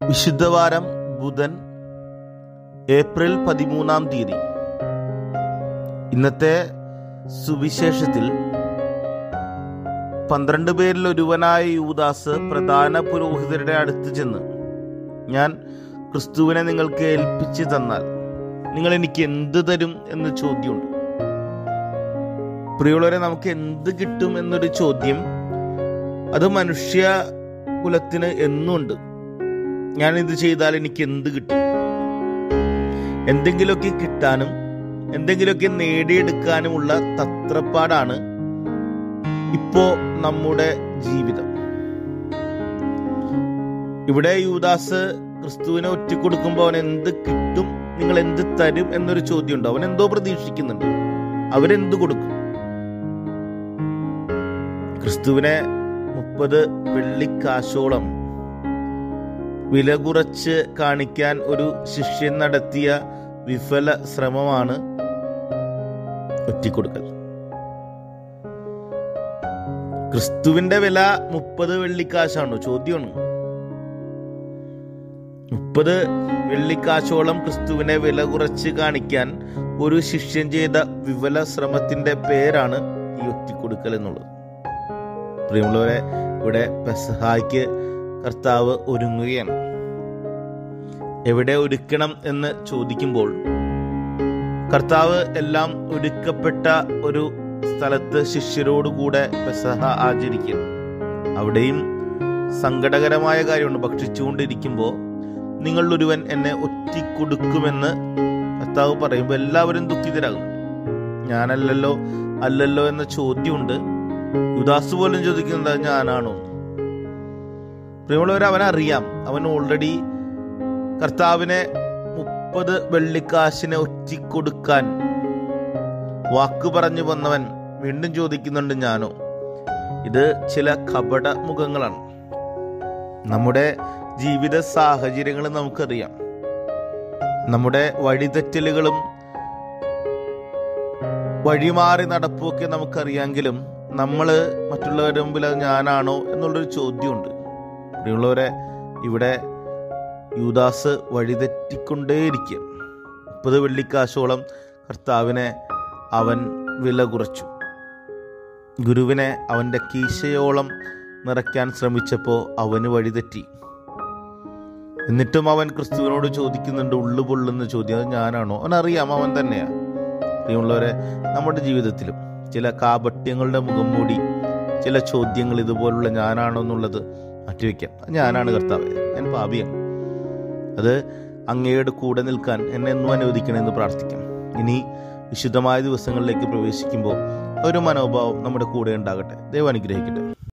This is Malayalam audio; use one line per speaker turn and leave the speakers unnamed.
വിശുദ്ധവാരം ബുധൻ ഏപ്രിൽ പതിമൂന്നാം തീയതി. ഇന്നത്തെ സുവിശേഷത്തിൽ പന്ത്രണ്ട് പേരിൽ ഒരുവനായ യുവദാസ് പ്രധാന പുരോഹിതരുടെ അടുത്ത് ചെന്ന് ഞാൻ ക്രിസ്തുവിനെ നിങ്ങൾക്ക് ഏൽപ്പിച്ചു തന്നാൽ നിങ്ങൾ എനിക്ക് എന്ത് തരും? എന്ന് ചോദ്യമുണ്ട്. പ്രിയുള്ളവരെ നമുക്ക് എന്ത് കിട്ടും എന്നൊരു ചോദ്യം അത് മനുഷ്യ കുലത്തിന് എന്നുണ്ട്. ഞാൻ ഇത് ചെയ്താൽ എനിക്ക് എന്ത് കിട്ടും? എന്തെങ്കിലുമൊക്കെ കിട്ടാനും എന്തെങ്കിലുമൊക്കെ നേടിയെടുക്കാനുമുള്ള തത്രപ്പാടാണ് ഇപ്പോ നമ്മുടെ ജീവിതം. ഇവിടെ യൂദാസ് ക്രിസ്തുവിനെ ഒറ്റിക്കൊടുക്കുമ്പോൾ അവൻ എന്ത് കിട്ടും നിങ്ങൾ എന്ത് തരും എന്നൊരു ചോദ്യം ചോദ്യമുണ്ട്. അവൻ എന്തോ പ്രതീക്ഷിക്കുന്നുണ്ട്. അവരെന്ത് കൊടുക്കും? ക്രിസ്തുവിനെ മുപ്പത് വെള്ളിക്കാശോളം വില കുറച്ച് കാണിക്കാൻ ഒരു ശിഷ്യൻ നടത്തിയ വിഫല ശ്രമമാണ് ഒറ്റിക്കൊടുക്കൽ. ക്രിസ്തുവിന്റെ വില മുപ്പത് വെള്ളിക്കാശാണോ? ചോദ്യമാണ്. മുപ്പത് വെള്ളിക്കാശോളം ക്രിസ്തുവിനെ വില കുറച്ച് കാണിക്കാൻ ഒരു ശിഷ്യൻ ചെയ്ത വിഫല ശ്രമത്തിന്റെ പേരാണ് ഈ ഒറ്റിക്കൊടുക്കൽ എന്നുള്ളത്. പ്രിയമുള്ളവരെ ഇവിടെ പെസഹായ്ക്ക് കർത്താവ് ഒരുങ്ങുകയാണ്. എവിടെ ഒരുക്കണം എന്ന് ചോദിക്കുമ്പോൾ കർത്താവ് എല്ലാം ഒരുക്കപ്പെട്ട ഒരു സ്ഥലത്ത് ശിഷ്യരോടുകൂടെ പെസഹ ആചരിക്കുന്നു. അവിടെയും സങ്കടകരമായ കാര്യമുണ്ട്. ഭക്ഷിച്ചുകൊണ്ടിരിക്കുമ്പോൾ നിങ്ങളൊരുവൻ എന്നെ ഒറ്റിക്കൊടുക്കുമെന്ന് കർത്താവ് പറയുമ്പോൾ എല്ലാവരും ദുഃഖിതരാകുന്നു ഞാനല്ലല്ലോ അല്ലല്ലോ എന്ന ചോദ്യമുണ്ട്. ഉദാസ് പോലും ചോദിക്കുന്നത് ഞാനാണോ? പ്രിയമുള്ളവർ അവനറിയാം. അവൻ ഓൾറെഡി കർത്താവിനെ മുപ്പത് വെള്ളിക്കാശിനെ ഒറ്റിക്കൊടുക്കാൻ വാക്ക് പറഞ്ഞു വന്നവൻ വീണ്ടും ചോദിക്കുന്നുണ്ട് ഞാനോ. ഇത് ചില കപട മുഖങ്ങളാണ്. നമ്മുടെ ജീവിത സാഹചര്യങ്ങൾ നമുക്കറിയാം. നമ്മുടെ വഴിതെറ്റലുകളും വഴിമാറി നടപ്പുമൊക്കെ നമുക്കറിയാമെങ്കിലും നമ്മൾ മറ്റുള്ളവരുടെ മുമ്പിൽ അത് ഞാനാണോ എന്നുള്ളൊരു ചോദ്യമുണ്ട്. പ്രിയമുള്ളവരെ ഇവിടെ യൂദാസ് വഴിതെറ്റിക്കൊണ്ടേയിരിക്കുക മുപ്പത് വെള്ളിക്കാശോളം കർത്താവിനെ അവൻ വില കുറച്ചു. ഗുരുവിനെ അവന്റെ കീശയോളം നിറയ്ക്കാൻ ശ്രമിച്ചപ്പോൾ അവന് വഴിതെറ്റി. എന്നിട്ടും അവൻ ക്രിസ്തുവിനോട് ചോദിക്കുന്നുണ്ട് ഉള്ളു പൊള്ളുന്ന ചോദ്യം അത് ഞാനാണോ? അവനറിയാം അവൻ തന്നെയാണ് പ്രിയമുള്ളവരെ നമ്മുടെ ജീവിതത്തിലും ചില കാപട്യങ്ങളുടെ മുഖം മൂടി ചില ചോദ്യങ്ങൾ ഇതുപോലുള്ള ഞാനാണോ എന്നുള്ളത് മാറ്റിവെക്കാം. ഞാനാണ് കർത്താവ്. ഞാൻ പാപിയാണ്. അത് അങ്ങയുടെ കൂടെ നിൽക്കാൻ എന്നെ എന്നും അനുവദിക്കണമെന്ന് പ്രാർത്ഥിക്കാം. ഇനി വിശുദ്ധമായ ദിവസങ്ങളിലേക്ക് പ്രവേശിക്കുമ്പോൾ ഒരു മനോഭാവം നമ്മുടെ കൂടെ ഉണ്ടാകട്ടെ. ദൈവം അനുഗ്രഹിക്കട്ടെ.